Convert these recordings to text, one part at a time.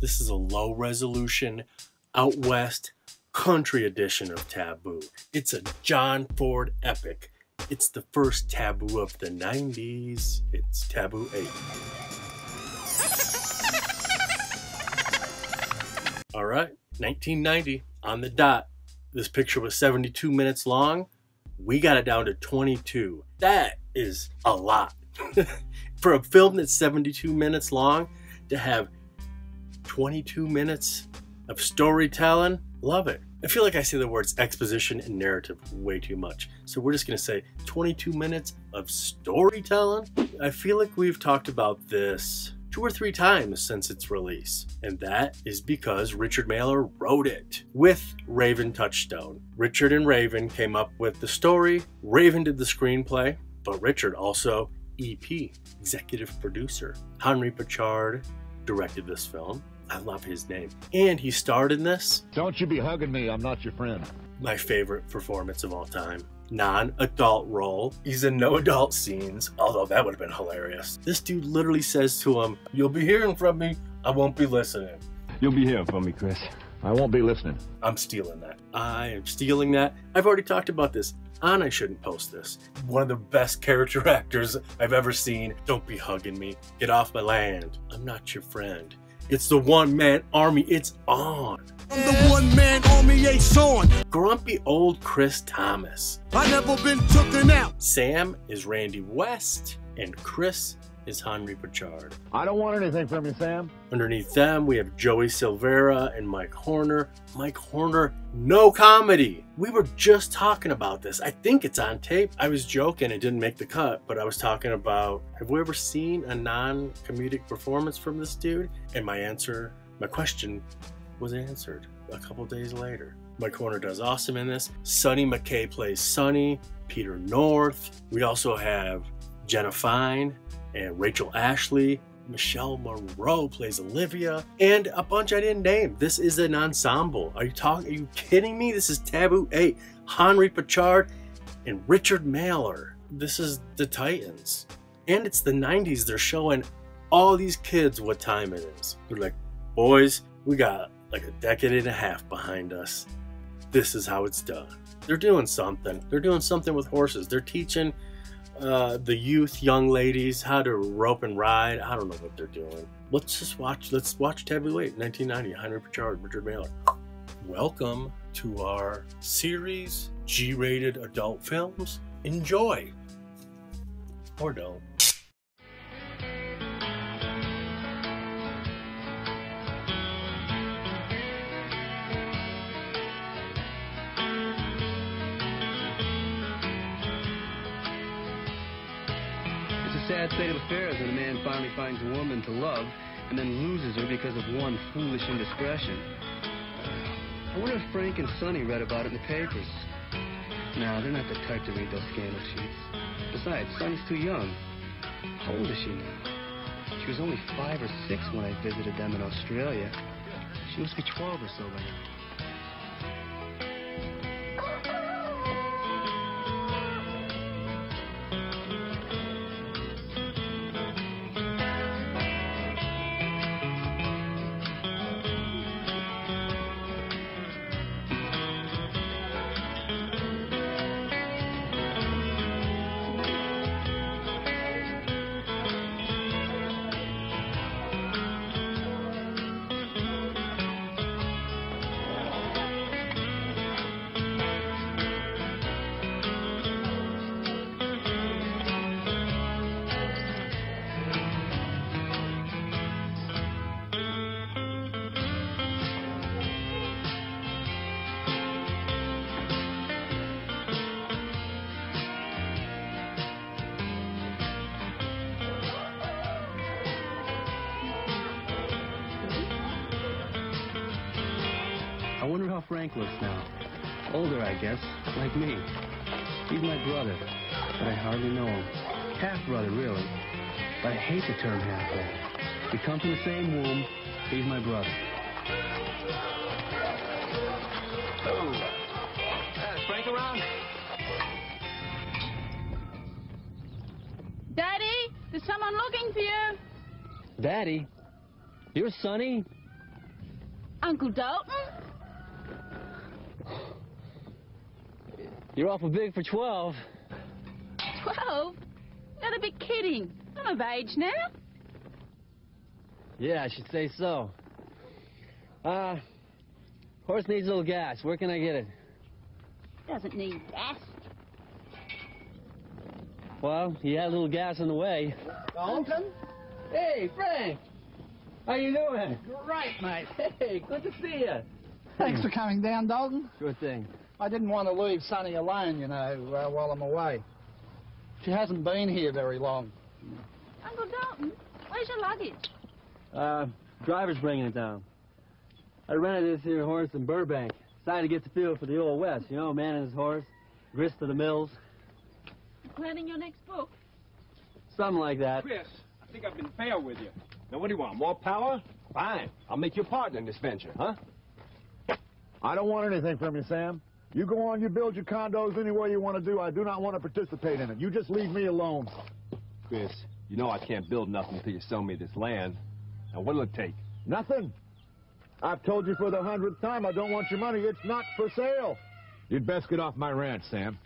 This is a low resolution, out west, country edition of Taboo. It's a John Ford epic. It's the first taboo of the 90s. It's Taboo 8. All right, 1990 on the dot. This picture was 72 minutes long. We got it down to 22. That is a lot. For a film that's 72 minutes long, to have 22 minutes of storytelling, love it. I feel like I say the words exposition and narrative way too much. So we're just going to say 22 minutes of storytelling. I feel like we've talked about this two or three times since its release, and that is because Richard Mailer wrote it with Raven Touchstone. Richard and Raven came up with the story, Raven did the screenplay, but Richard also EP, executive producer. Henry Pachard directed this film. I love his name. And he starred in this. Don't you be hugging me, I'm not your friend. My favorite performance of all time non adult role. He's in no adult scenes, although that would have been hilarious. This dude literally says to him, You'll be hearing from me, I won't be listening. You'll be hearing from me, Chris. I won't be listening. I'm stealing that. I am stealing that. I've already talked about this. On I shouldn't post this. One of the best character actors I've ever seen. Don't be hugging me. Get off my land. I'm not your friend. It's the one man army. It's on. I'm the one man army ace on. Grumpy old Chris Thomas. I never been tooken out. Sam is Randy West, and Chris is Henry Pachard. I don't want anything from you, Sam. Underneath them, we have Joey Silvera and Mike Horner. Mike Horner, no comedy. We were just talking about this. I think it's on tape. I was joking, it didn't make the cut, but I was talking about have we ever seen a non comedic performance from this dude? And my answer, my question was answered a couple days later. Mike Horner does awesome in this. Sunny McKay plays Sonny, Peter North. We also have Jeanna Fine and Rachel Ashley. Michelle Monroe plays Olivia, and a bunch I didn't name. This is an ensemble. Are you talking? Are you kidding me? This is Taboo 8. Henry Pachard and Richard Mailer. This is the Titans. And it's the 90s. They're showing all these kids what time it is. They're like, boys, we got like a decade and a half behind us. This is how it's done. They're doing something. They're doing something with horses. They're teaching uh, the youth, young ladies, how to rope and ride. I don't know what they're doing. Let's just watch. Let's watch 8, 1990. Henry Pachard, Richard Mailer. Welcome to our series, G-rated adult films. Enjoy, or don't. Sad state of affairs when a man finally finds a woman to love and then loses her because of one foolish indiscretion. I wonder if Frank and Sonny read about it in the papers. No, they're not the type to read those scandal sheets. Besides, Sonny's too young. How old is she now? She was only five or six when I visited them in Australia. She must be 12 or so by now. Wonder how Frank looks now. Older, I guess, like me. He's my brother, but I hardly know him. Half brother, really. But I hate the term half brother. We come from the same womb. He's my brother. Oh. Uh, is Frank around? Daddy, there's someone looking for you. Daddy? You're Sonny? Uncle Dalton? You're awful big for 12. Twelve? Gotta be kidding. I'm of age now. Yeah, I should say so. Uh, horse needs a little gas. Where can I get it? Doesn't need gas. Well, he had a little gas in the way. Dalton? Hey, Frank! How you doing? Right, mate. Hey, good to see you. Thanks for coming down, Dalton. Sure thing. I didn't want to leave Sonny alone, you know, uh, while I'm away. She hasn't been here very long. Uncle Dalton, where's your luggage? Uh, driver's bringing it down. I rented this here horse in Burbank. Decided to get the feel for the old West. You know, man and his horse, grist to the mills, Planning your next book? something like that. Chris, I think I've been fair with you. Now, what do you want? More power? Fine. I'll make you a partner in this venture, huh? I don't want anything from you, Sam. You go on, you build your condos any way you want to do. I do not want to participate in it. You just leave me alone. Chris, you know I can't build nothing until you sell me this land. Now, what'll it take? Nothing. I've told you for the hundredth time I don't want your money. It's not for sale. You'd best get off my ranch, Sam.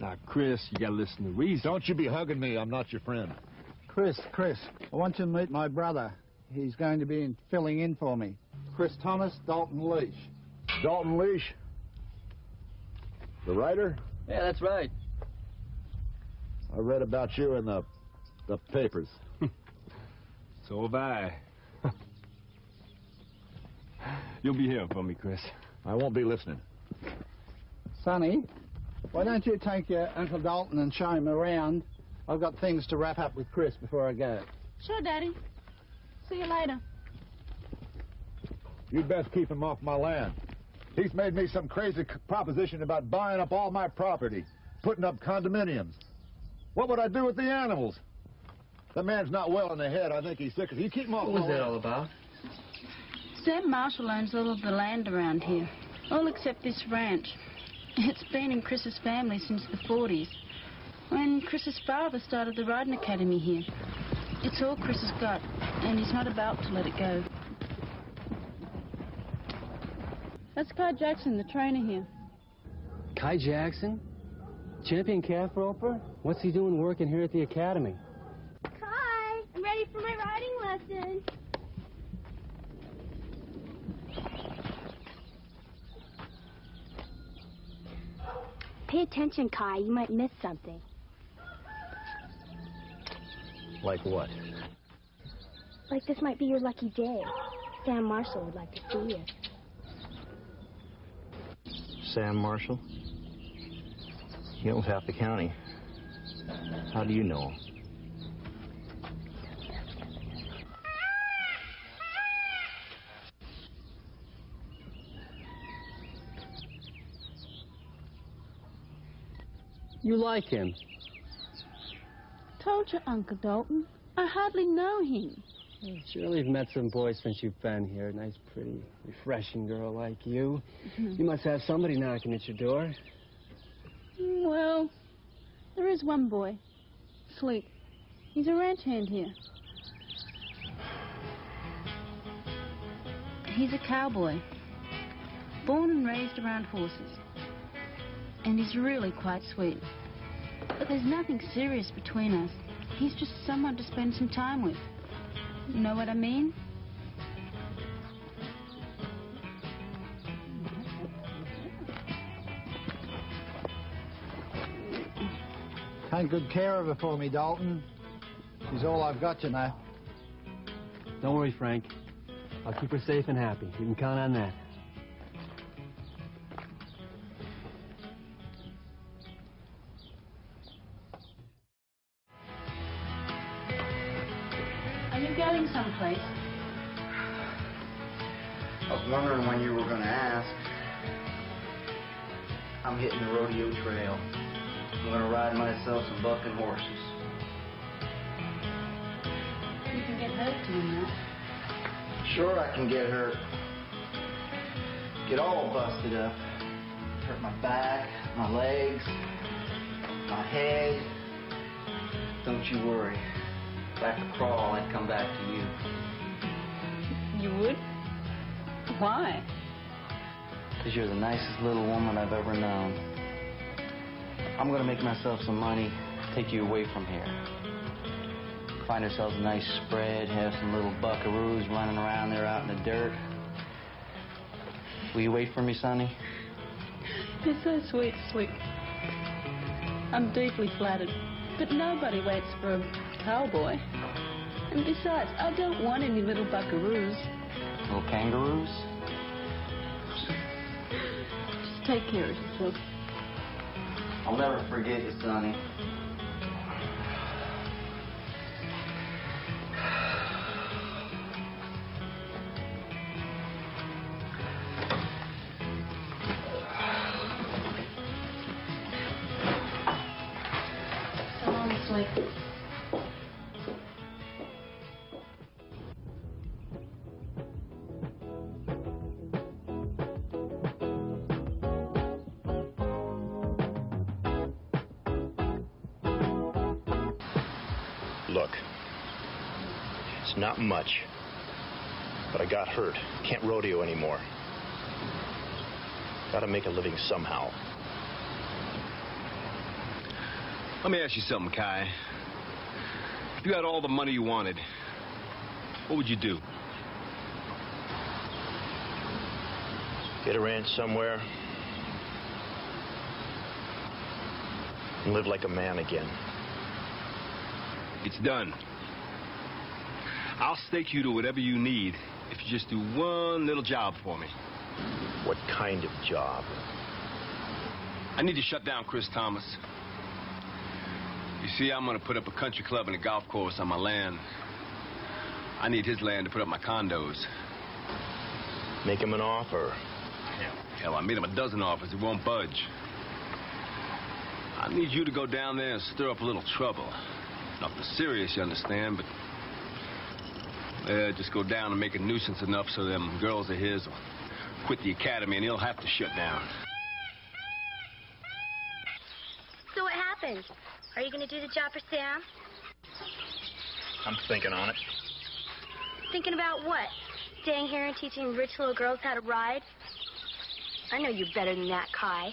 Now, Chris, you gotta listen to reason. Don't you be hugging me. I'm not your friend. Chris, Chris, I want you to meet my brother. He's going to be in, filling in for me. Chris Thomas, Dalton Leash. Dalton Leash. The writer? Yeah, that's right. I read about you in the the papers. So have I. You'll be here for me, Chris. I won't be listening. Sonny, why don't you take your Uncle Dalton and show him around? I've got things to wrap up with Chris before I go. Sure, Daddy. See you later. You'd best keep him off my land. He's made me some crazy proposition about buying up all my property, putting up condominiums. What would I do with the animals? The man's not well in the head. I think he's sick. You keep him off What was that all about? Sam Marshall owns all of the land around here, all except this ranch. It's been in Chris's family since the 40s, when Chris's father started the riding academy here. It's all Chris has got, and he's not about to let it go. That's Kai Jackson, the trainer here. Kai Jackson? Champion calf roper? What's he doing working here at the academy? Kai, I'm ready for my riding lesson. Pay attention, Kai. You might miss something. Like what? Like this might be your lucky day. Sam Marshall would like to see you. Sam Marshall? He owns half the county. How do you know him? You like him? Told you, Uncle Dalton. I hardly know him. Surely you've met some boys since you've been here. A nice, pretty, refreshing girl like you. Mm-hmm. You must have somebody knocking at your door. Mm, well, there is one boy. Sleep. He's a ranch hand here. He's a cowboy. Born and raised around horses. And he's really quite sweet. But there's nothing serious between us. He's just someone to spend some time with. You know what I mean? Take good care of her for me, Dalton. She's all I've got, you know. Don't worry, Frank. I'll keep her safe and happy. You can count on that. You going someplace? I was wondering when you were going to ask. I'm hitting the rodeo trail. I'm going to ride myself some bucking horses. You can get hurt doing that. Sure, I can get hurt. Get all busted up. Hurt my back, my legs, my head. Don't you worry. If I could crawl, I'd come back to you. You would? Why? Because you're the nicest little woman I've ever known. I'm gonna make myself some money, take you away from here. Find ourselves a nice spread, have some little buckaroos running around there out in the dirt. Will you wait for me, Sonny? You're so sweet, sweet. I'm deeply flattered. But nobody waits for a cowboy. And besides, I don't want any little buckaroos. Little kangaroos? Just take care of yourself. I'll never forget you, Sonny. Look, it's not much, but I got hurt. Can't rodeo anymore. Gotta make a living somehow. Let me ask you something, Kai. If you had all the money you wanted, what would you do? Get a ranch somewhere. And live like a man again. It's done. I'll stake you to whatever you need if you just do one little job for me. What kind of job? I need to shut down Chris Thomas. You see, I'm going to put up a country club and a golf course on my land. I need his land to put up my condos. Make him an offer. Hell, I made him a dozen offers. He won't budge. I need you to go down there and stir up a little trouble. Nothing serious, you understand, but... Yeah, just go down and make a nuisance enough so them girls of his will quit the academy and he'll have to shut down. So what happened? Are you going to do the job for Sam? I'm thinking on it. Thinking about what? Staying here and teaching rich little girls how to ride? I know you're better than that, Kai.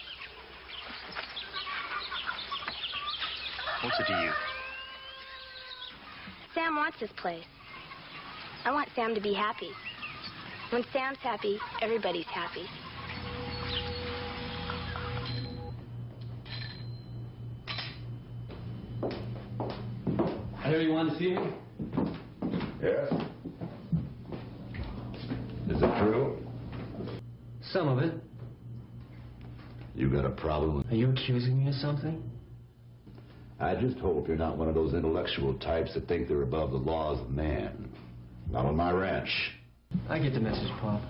What's it to you? Sam wants this place. I want Sam to be happy. When Sam's happy, everybody's happy. I hear you want to see me? Yes? Is it true? Some of it. You got a problem with... Are you accusing me of something? I just hope you're not one of those intellectual types that think they're above the laws of man. Not on my ranch. I get the message, Pop.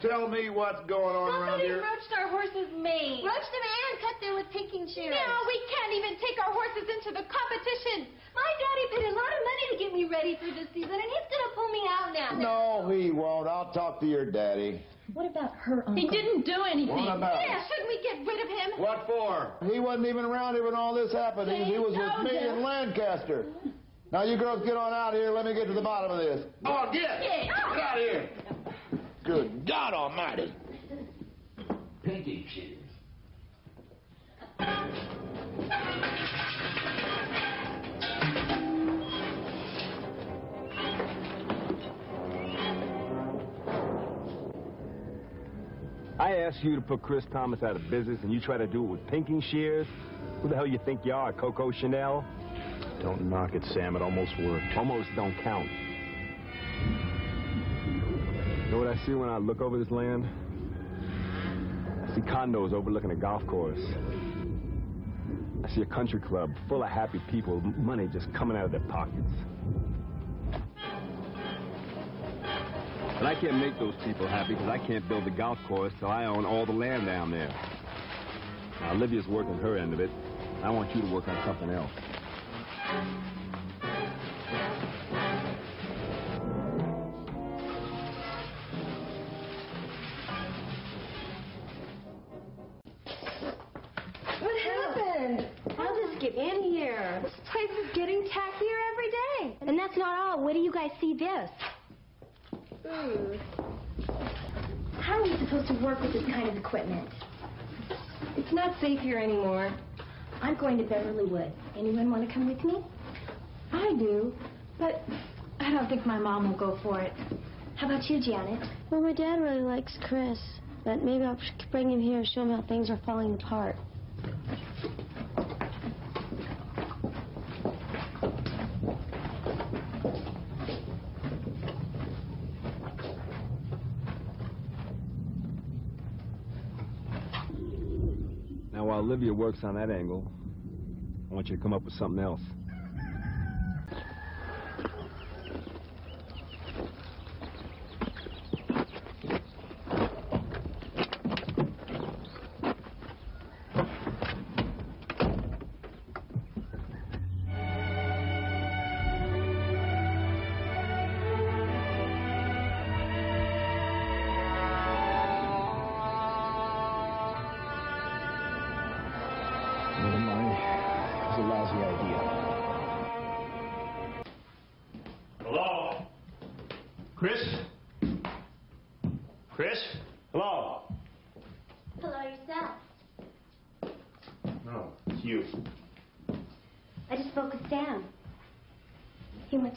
Tell me what's going on around here. Somebody roached our horses' manes. Roached them and cut them with pinking shears. No, we can't even take our horses into the competition. My daddy paid a lot of money to get me ready for this season, and he's gonna pull me out now. No, he won't. I'll talk to your daddy. What about her uncle? He didn't do anything. What about Yeah, shouldn't we get rid of him? What for? He wasn't even around here when all this happened. He, he was with me you. in Lancaster. Now you girls get on out here. Let me get to the bottom of this. Oh, get! Yeah. Get out of here! Good God Almighty! Pinking shears. I asked you to put Chris Thomas out of business, and you try to do it with pinking shears? Who the hell you think you are, Coco Chanel? Don't knock it, Sam. It almost worked. Almost don't count. You know what I see when I look over this land? I see condos overlooking a golf course. I see a country club full of happy people, money just coming out of their pockets. But I can't make those people happy because I can't build the golf course, so I own all the land down there. Now, Olivia's working her end of it. I want you to work on something else. Hmm. How are we supposed to work with this kind of equipment? It's not safe here anymore. I'm going to Beverly Woods. Anyone want to come with me? I do, but I don't think my mom will go for it. How about you, Janet? Well, my dad really likes Chris, but maybe I'll bring him here and show him how things are falling apart. Now, while Olivia works on that angle, I want you to come up with something else.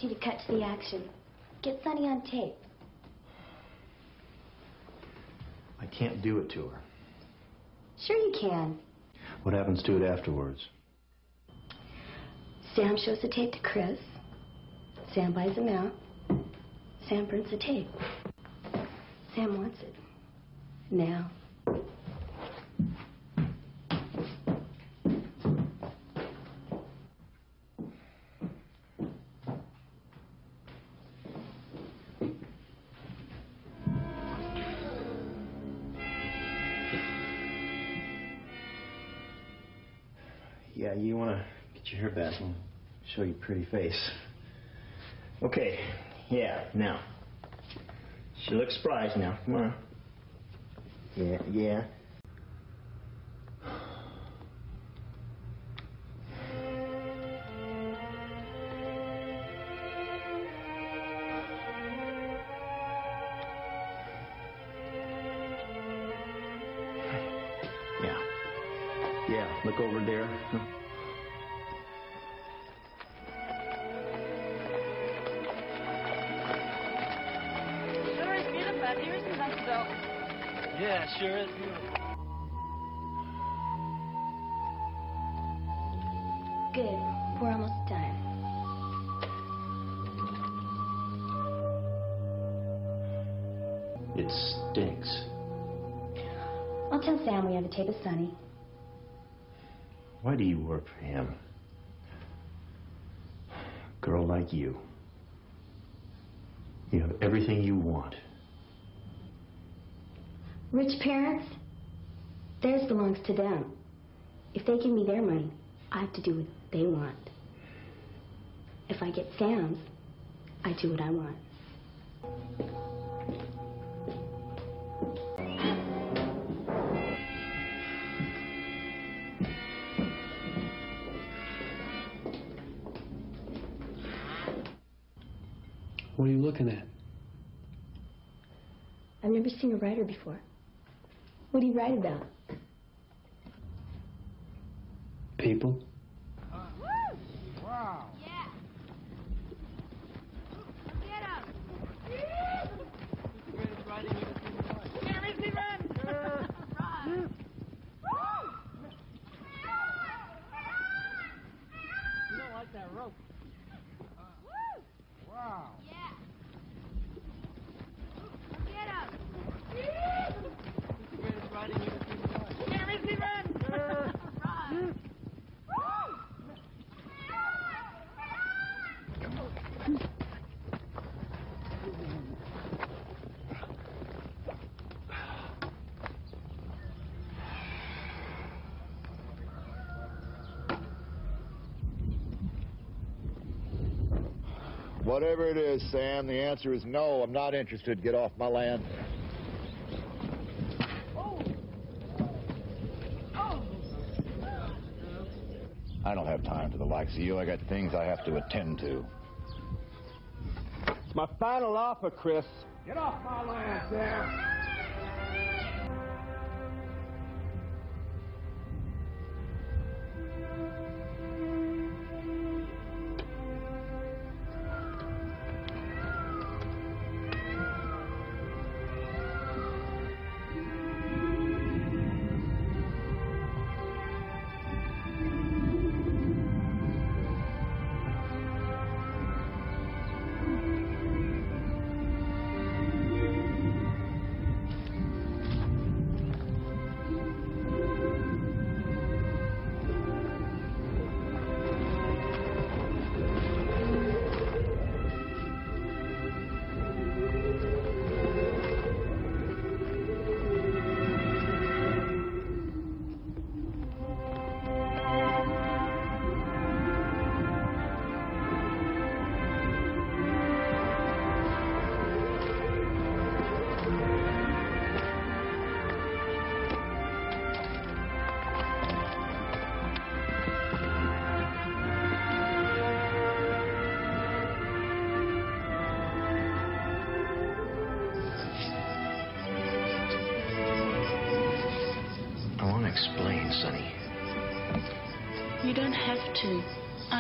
Wants you to cut to the action. Get Sonny on tape. I can't do it to her. Sure you can. What happens to it afterwards? Sam shows the tape to Chris. Sam buys him out. Sam burns the tape. Sam wants it. Now. Your back and show your pretty face. Okay, yeah, now. She looks surprised now. Come on. Yeah, yeah. Yeah. Yeah, look over there. Sure is beautiful. Good. We're almost done. It stinks. I'll tell Sam we have a tape of Sonny. Why do you work for him? Girl like you. You have everything you want. Rich parents, theirs belongs to them. If they give me their money, I have to do what they want. If I get Sam's, I do what I want. What are you looking at? I've never seen a writer before. What do you write about? People. Whatever it is, Sam, the answer is no. I'm not interested. Get off my land. I don't have time for the likes of you. I got things I have to attend to. It's my final offer, Chris. Get off my land, Sam.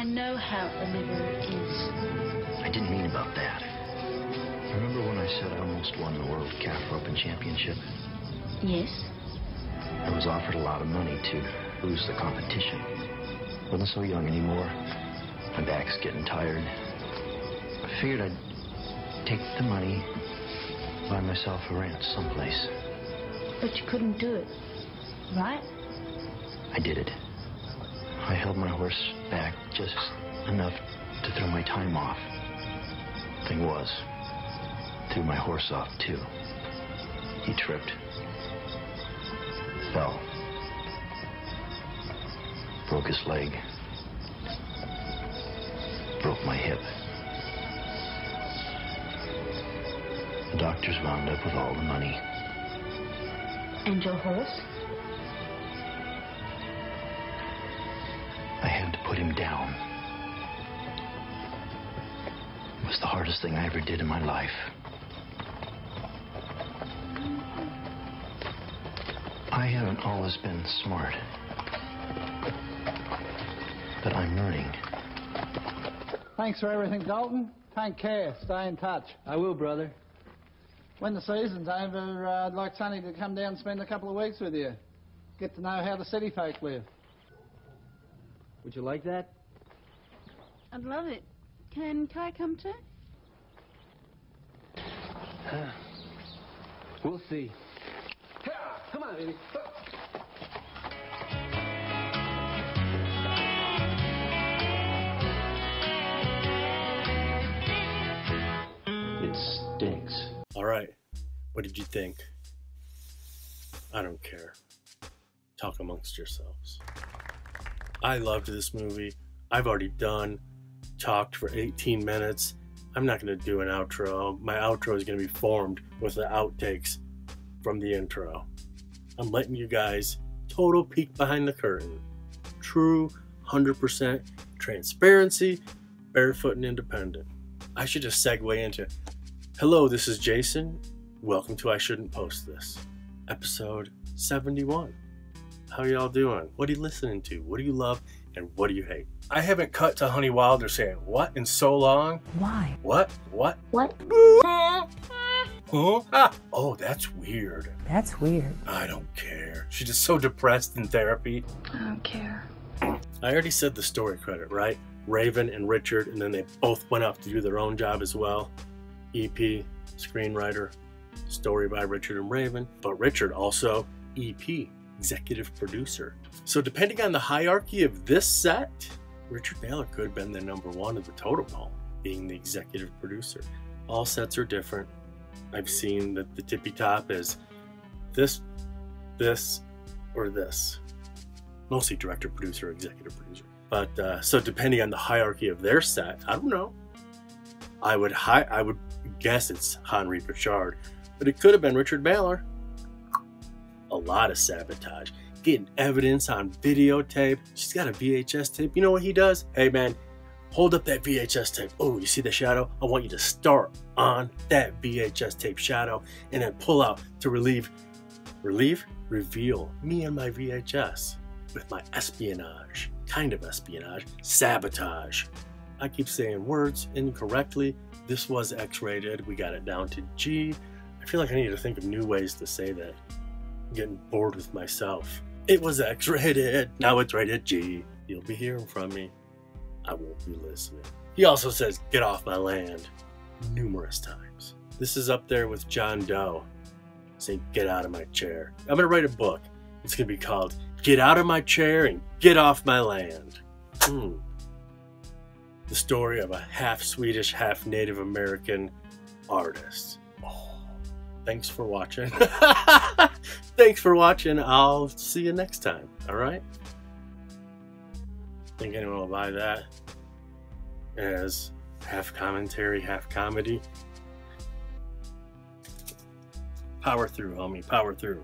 I know how a liver is. I didn't mean about that. Remember when I said I almost won the World Calf Roping Championship? Yes? I was offered a lot of money to lose the competition. Wasn't so young anymore. My back's getting tired. I figured I'd take the money, buy myself a ranch someplace. But you couldn't do it, right? I did it. I held my horse back just enough to throw my time off. Thing was, threw my horse off too. He tripped, fell, broke his leg, broke my hip. The doctors wound up with all the money. And your horse? Him down. It was the hardest thing I ever did in my life. I haven't always been smart. But I'm learning. Thanks for everything, Dalton. Take care. Stay in touch. I will, brother. When the season's over, uh, I'd like Sonny to come down and spend a couple of weeks with you. Get to know how the city folk live. Would you like that? I'd love it. Can Kai come too? Uh, we'll see. Come on, baby. It stinks. All right. What did you think? I don't care. Talk amongst yourselves. I loved this movie. I've already done talked for 18 minutes I'm not going to do an outro. My outro is going to be formed with the outtakes from the intro. I'm letting you guys total peek behind the curtain. True 100% transparency, barefoot and independent. I should just segue into Hello, this is Jason. Welcome to I Shouldn't Post This, episode 71. How y'all doing? What are you listening to? What do you love and what do you hate? I haven't cut to Honey Wilder saying what in so long. Why? What? What? What? Huh? Ah, oh, that's weird. That's weird. I don't care. She's just so depressed in therapy. I don't care. I already said the story credit, right? Raven and Richard, and then they both went off to do their own job as well. EP, screenwriter, story by Richard and Raven, but Richard also EP, executive producer. So depending on the hierarchy of this set, Richard Mailer could have been the number one of the totem pole, being the executive producer. All sets are different. I've seen that the tippy top is this, this, or this. Mostly director, producer, executive producer. But uh, so depending on the hierarchy of their set, I don't know. I would hi- I would guess it's Henri Pachard, but it could have been Richard Mailer. Lot of sabotage, getting evidence on videotape. She's got a VHS tape. You know what he does? Hey man, hold up that VHS tape. Oh, you see the shadow? I want you to start on that VHS tape shadow and then pull out to relieve, relieve, reveal me and my VHS with my espionage, kind of espionage, sabotage. I keep saying words incorrectly. This was X rated. We got it down to G. I feel like I need to think of new ways to say that. Getting bored with myself. It was X rated. Now it's rated G. You'll be hearing from me. I won't be listening. He also says, Get off my land numerous times. This is up there with John Doe saying, Get out of my chair. I'm to write a book. It's to be called Get Out of My Chair and Get Off My Land. Hmm. The story of a half Swedish, half Native American artist. Thanks for watching. thanks for watching. I'll see you next time. All right? Think anyone will buy that as half commentary, half comedy? Power through, homie. Power through.